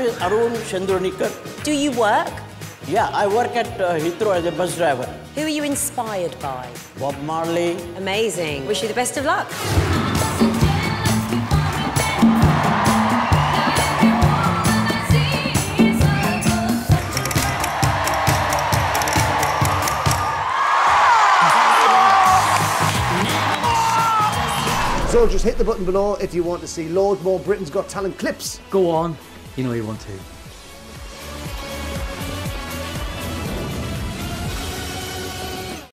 is Arun Shendurnikar. Do you work? Yeah, I work at uh, Heathrow as a bus driver. Who are you inspired by? Bob Marley. Amazing. Wish you the best of luck. So just hit the button below if you want to see loads more Britain's Got Talent clips. Go on. You know you want to.